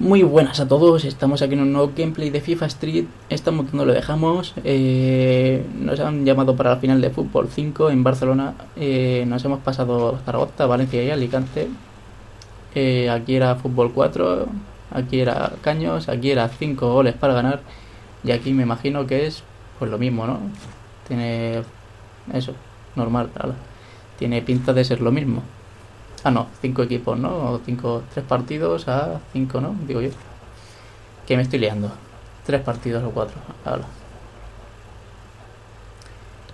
Muy buenas a todos, estamos aquí en un nuevo gameplay de FIFA Street, estamos donde lo dejamos, eh, nos han llamado para la final de Fútbol 5 en Barcelona, eh, nos hemos pasado Zaragoza, Valencia y Alicante, eh, aquí era Fútbol 4, aquí era Caños, aquí era 5 goles para ganar y aquí me imagino que es pues lo mismo, ¿no? Tiene eso, normal, ala. tiene pinta de ser lo mismo. Ah, no, cinco equipos, ¿no? O cinco, tres partidos a cinco, ¿no? Digo yo. Que me estoy liando. Tres partidos o cuatro. Ahora.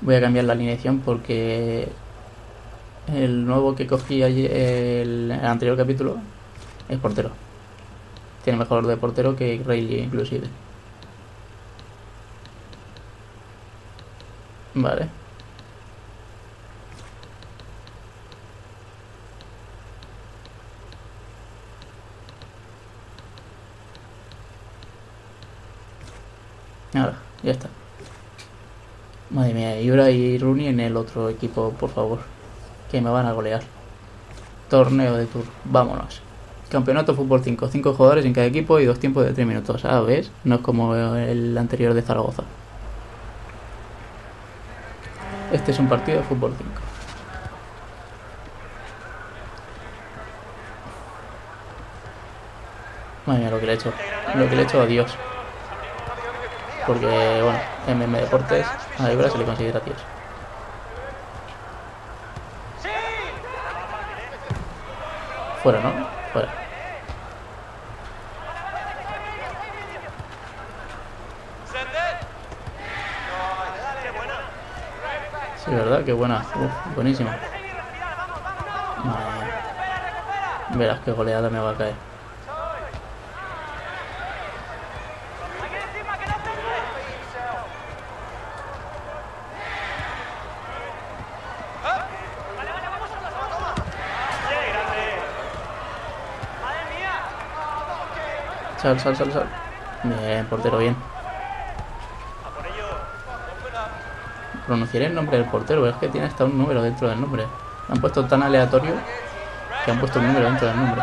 Voy a cambiar la alineación porque el nuevo que cogí ayer, el, el anterior capítulo es portero. Tiene mejor de portero que Rayleigh inclusive. Vale. Ahora, ya está. Madre mía, Yura y Rooney en el otro equipo, por favor. Que me van a golear. Torneo de Tour, vámonos. Campeonato Fútbol 5, 5 jugadores en cada equipo y dos tiempos de 3 minutos. Ah, ¿ves? No es como el anterior de Zaragoza. Este es un partido de Fútbol 5. Madre mía, lo que le he hecho. Lo que le he hecho a Dios. Porque, bueno, MM Deportes a Ibra se le considera Dios. Fuera, ¿no? Fuera. Sí, ¿verdad? Qué buena. Uf, buenísima. Verás qué goleada me va a caer. Sal, sal, sal, sal. Bien, portero, bien. Pronunciaré el nombre del portero, es que tiene hasta un número dentro del nombre. Han puesto tan aleatorio que han puesto un número dentro del nombre.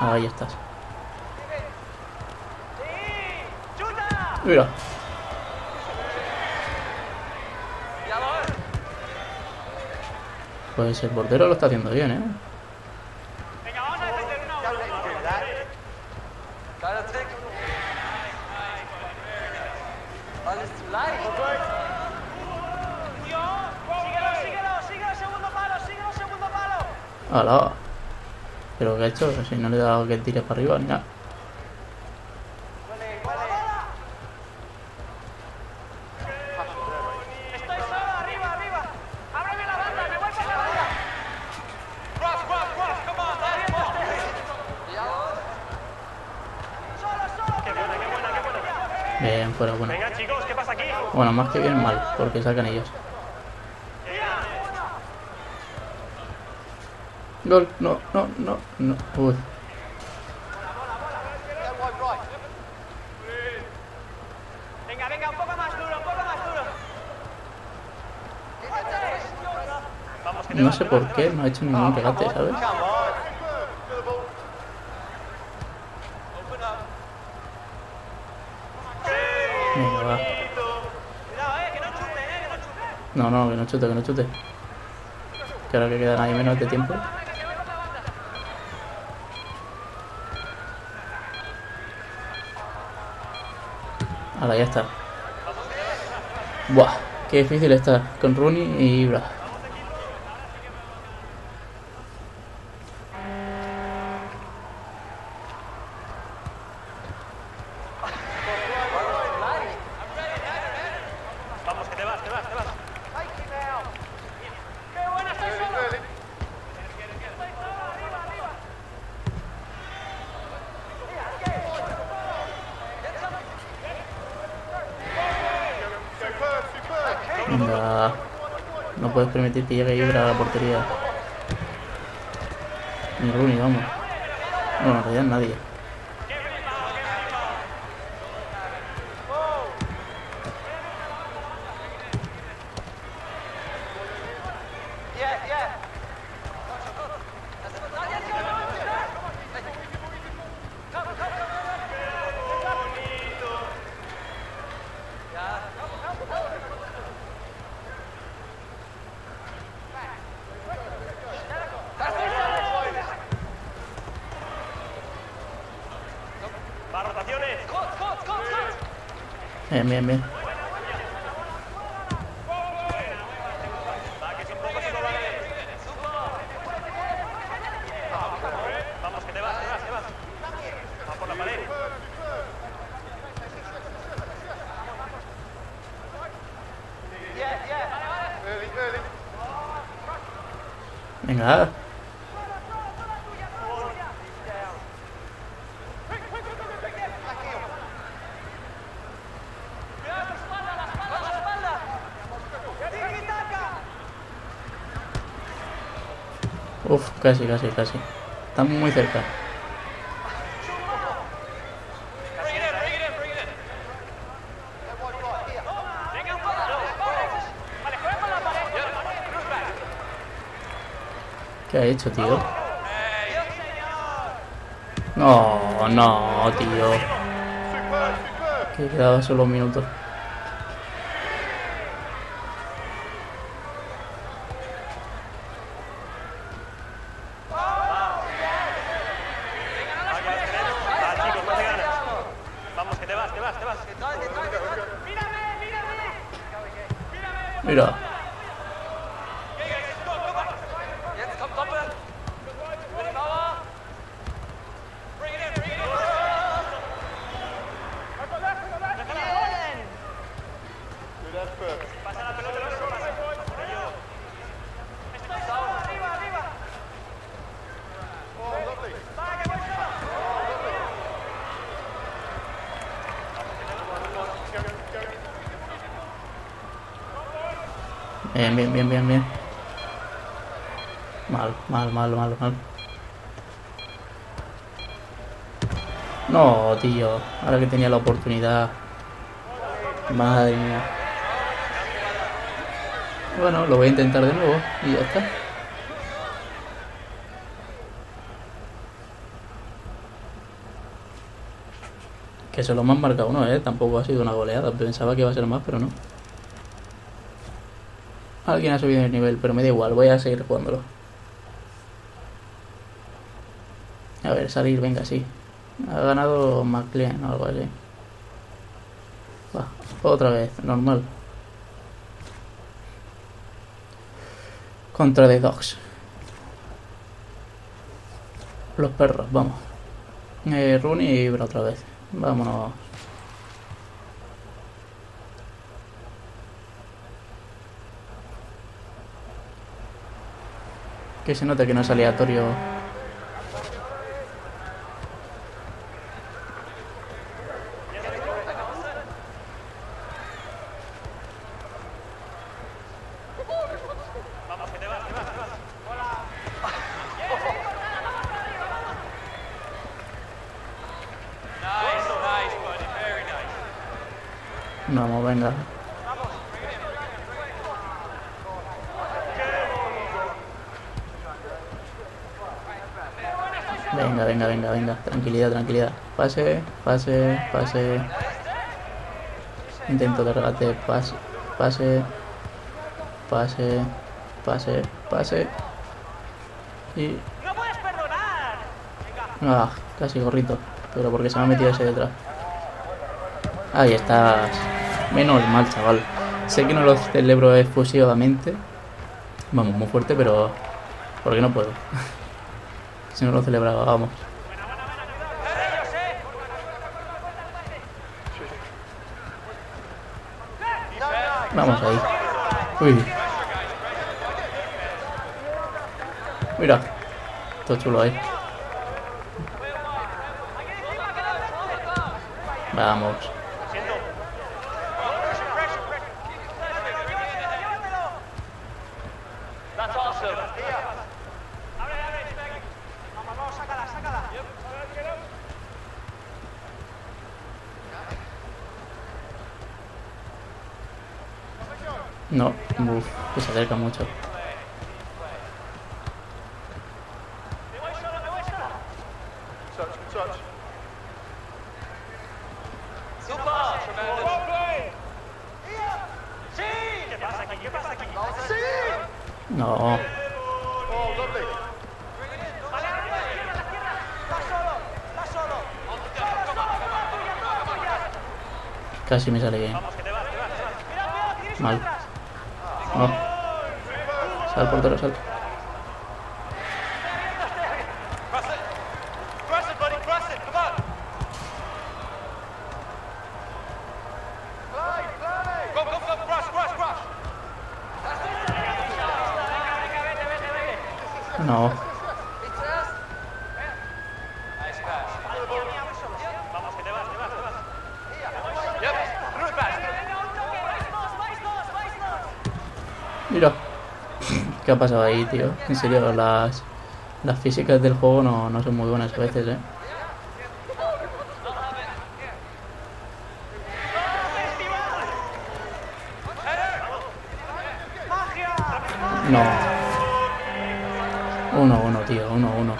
Ahí estás. Mira. Pues el portero lo está haciendo bien, ¿eh? ¡Hala! ¿Pero qué ha hecho? Si no le he dado que tire para arriba ni nada. Bien, fuera, bueno. Venga, chicos, ¿qué pasa aquí? Bueno, más que bien mal, porque sacan ellos. Gol, no, no, no, no. Uy. Venga, venga, un poco más duro, un poco más duro. Vamos, que No sé por qué no ha hecho ningún regate, ¿sabes? Venga, va. Cuidado, eh, que no chute, eh, que no chute. No, no, que no chute, que no chute. Que ahora que queda nadie menos de tiempo. Ahora ya está. Buah, qué difícil está con Rooney y Ibra. Vamos, que te vas, te vas, te vas. ¡Qué buena estoy solo! Estoy solo, arriba, arriba. Venga. No puedes permitir que llegue Ibra a la portería. Ni Rooney, vamos. Bueno, en realidad nadie. Yeah, yeah. Más rotaciones. Bien, bien, bien. Va, que si un poco se lo vale. Vamos, que te vas, te vas, te vas. Va por la pared. Yeah, yeah. Early, early. Venga. Casi, casi, casi. Estamos muy cerca. ¿Qué ha hecho, tío? No, no, tío. Que quedaba solo un minuto. Mira. Bien, bien, bien, bien. Mal, mal, mal, mal, mal. No, tío. Ahora que tenía la oportunidad. Madre mía. Bueno, lo voy a intentar de nuevo y ya está. Que se lo han marcado uno, ¿eh? Tampoco ha sido una goleada. Pensaba que iba a ser más, pero no. Alguien ha subido el nivel, pero me da igual, voy a seguir jugándolo. A ver, salir, venga, sí. Ha ganado McLean o algo así. Va, otra vez, normal. Contra The Dogs. Los perros, vamos. Eh, Rooney y otra vez. Vámonos. Que se nota que no es aleatorio. Vamos, que Venga, venga, venga, venga. Tranquilidad, tranquilidad. Pase, pase, pase. Intento de regate. Pase, pase. Pase, pase, pase. Y. ¡No puedes perdonar! Ah, casi gorrito. Pero porque se me ha metido ese detrás. Ahí estás. Menos mal, chaval. Sé que no lo celebro efusivamente. Vamos, muy fuerte, pero. Porque no puedo. si no lo celebraba, vamos. ¡Ellos, eh! Vamos ahí. Uy. Mira. Todo chulo ahí. Vamos. Siento. Pressure, pressure, pressure. That's awesome. Vamos, vamos, sácala, sácala. No, uff, que se acerca mucho. Touch, touch. Super. Tremendous. Sí. ¿Qué pasa aquí? ¿Qué pasa aquí? Sí. No, Oh, lovely. Vale, a la izquierda, a la izquierda. Está solo, está solo. Solo, solo, solo, tuya, tuya, tuya. casi me sale bien. Mal. No. Sal portero, sal. Press ¿Qué ha pasado ahí, tío? En serio, las, las físicas del juego no, no son muy buenas a veces, ¿eh? No. Uno, uno, tío, uno, uno.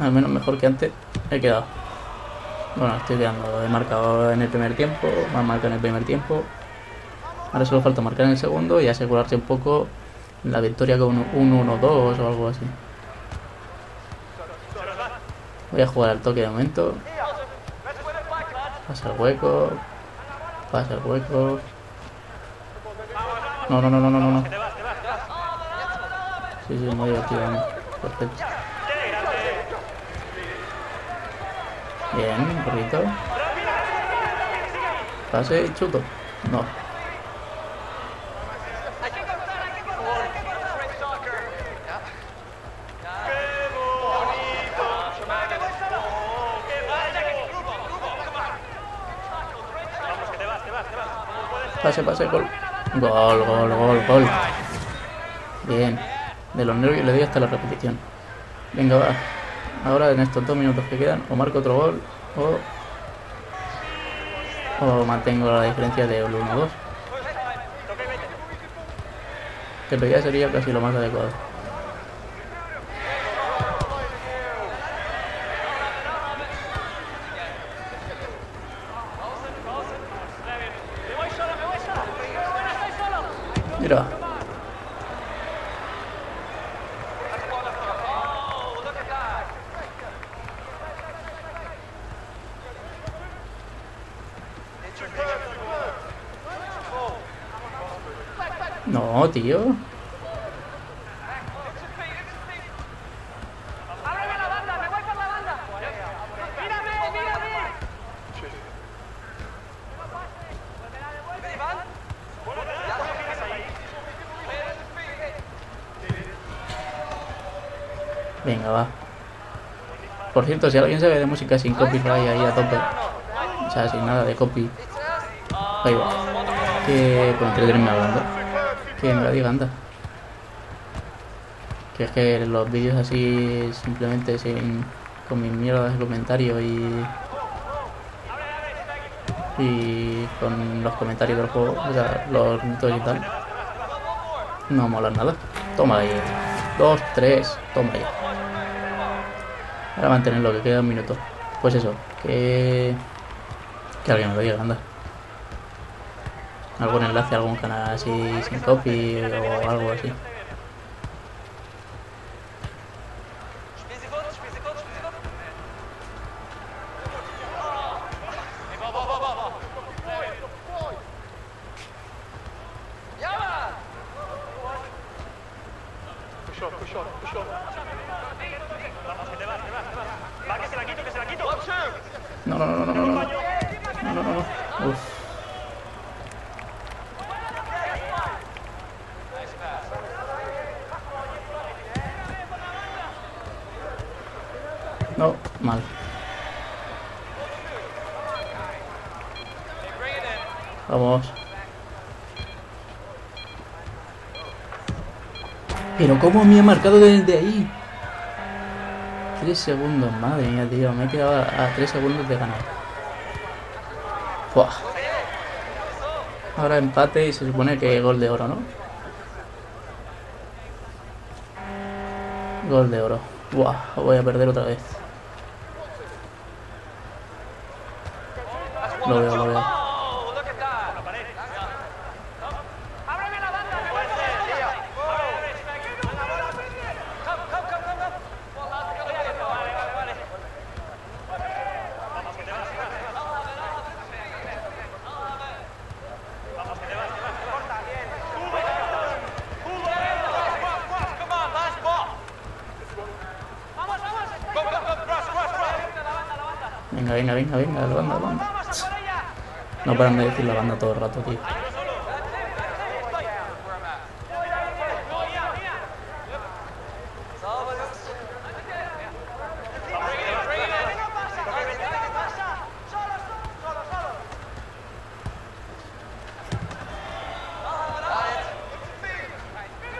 Al menos mejor que antes he quedado. Bueno, estoy quedando. He marcado en el primer tiempo, me han marcado en el primer tiempo. Ahora solo falta marcar en el segundo y asegurarse un poco la victoria con un 1-1-2 o algo así. Voy a jugar al toque de momento. Pasa el hueco. Pasa el hueco. No, no, no, no, no, no. Sí, sí, muy divertido. Perfecto. Bien, poquito. Pase chuto. No. Pase, pase, gol. Gol, gol, gol, gol. Bien. De los nervios le doy hasta la repetición. Venga, va. Ahora en estos dos minutos que quedan, o marco otro gol, o, o mantengo la diferencia de 1-2. Que en realidad sería casi lo más adecuado. Mira. No, tío. ¡Ábreme la banda! ¡Me voy por la banda! ¡Mírame, mírame! Venga, va. Por cierto, si alguien sabe de música sin copyright ahí a tope, sea, sin nada de copy, ahí va. Que por entretenerme hablando. Que me lo diga, anda. Que es que los vídeos así, simplemente sin. con mis mierdas de comentarios y. y con los comentarios del juego, o sea, los gritos y tal, no molan nada. Toma ahí. Dos, tres, toma ahí. Ahora mantenerlo, que queda un minuto. Pues eso, que. Que alguien me lo diga, anda. Algún enlace algún canal así sin copy o algo así. Spiel sie kurz, spiel sie kurz, spiel sie kurz. Hey, wow, wow, wow, wow. Ja, Mann! Push on, push on, push on. Va, que se la quito, que se la quito. No, no, no, no, no, no. No, no, no, no. Uf. Nice pass. No, mal. Vamos. Pero cómo me ha marcado desde ahí. Tres segundos, madre mía, tío. Me he quedado a, a tres segundos de ganar. Buah. Ahora empate y se supone que gol de oro, ¿no? Gol de oro. Buah, voy a perder otra vez. Lo veo, lo veo. Oh, look at that. ¡Ábreme la banda! ¡Me Puede ser, tío. Come, come, come, come, come. Well, that's good. Vale, vale, vale. Vamos, que te vas, Iván. Vamos, que te vas, Iván. Corta, bien. Come on, last ball. ¡Vamos, vamos! Go, go, go, cross, cross, cross. Venga, venga, venga, venga, la banda, la banda. ¡Vamos a por ella! No paran de decir la banda todo el rato, tío.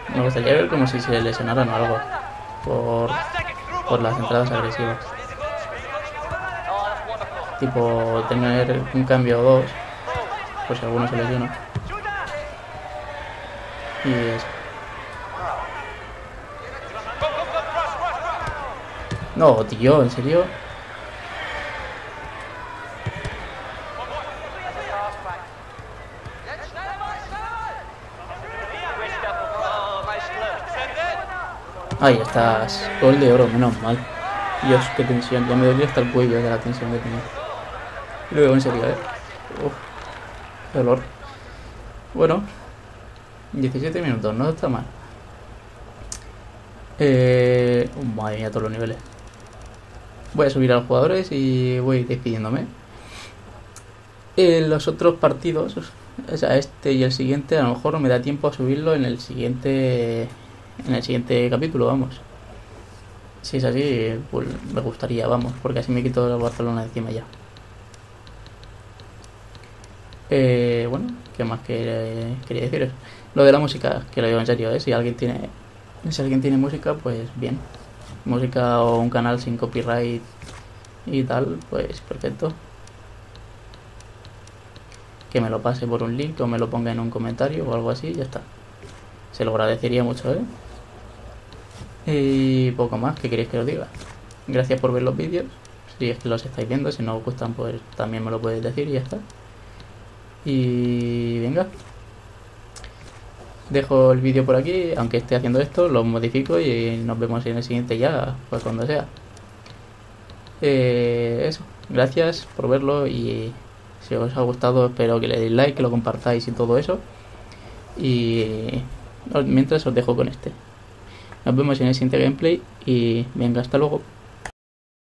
Me gustaría ver como si se lesionaran o algo. Por, por las entradas agresivas. Tipo, tener un cambio o dos. Por si alguno se lesiona. Y eso. No, tío, ¿en serio? Ahí estás. Gol de oro, menos mal. Dios, qué tensión. Ya me dolía hasta el cuello de la tensión que tenía. Digo en serio, eh. Uf, qué dolor. Bueno, 17 minutos, no está mal. Eh, oh, madre mía, todos los niveles. Voy a subir a los jugadores y voy despidiéndome. En los otros partidos, o sea, este y el siguiente, a lo mejor no me da tiempo a subirlo en el siguiente en el siguiente capítulo, vamos. Si es así, pues me gustaría, vamos, porque así me quito el Barcelona encima ya. Eh, bueno, ¿qué más que, quería deciros? Lo de la música, que lo digo en serio, ¿eh? Si alguien tiene, si alguien tiene música, pues bien. Música o un canal sin copyright y tal, pues perfecto. Que me lo pase por un link o me lo ponga en un comentario o algo así, ya está. Se lo agradecería mucho, ¿eh? Y poco más, ¿qué queréis que os diga? Gracias por ver los vídeos. Si es que los estáis viendo, si no os gustan, pues también me lo podéis decir y ya está. Y venga. Dejo el vídeo por aquí, aunque esté haciendo esto, lo modifico y nos vemos en el siguiente ya, pues cuando sea. Eh, eso, gracias por verlo y si os ha gustado espero que le deis like, que lo compartáis y todo eso. Y mientras os dejo con este. Nos vemos en el siguiente gameplay y venga, hasta luego.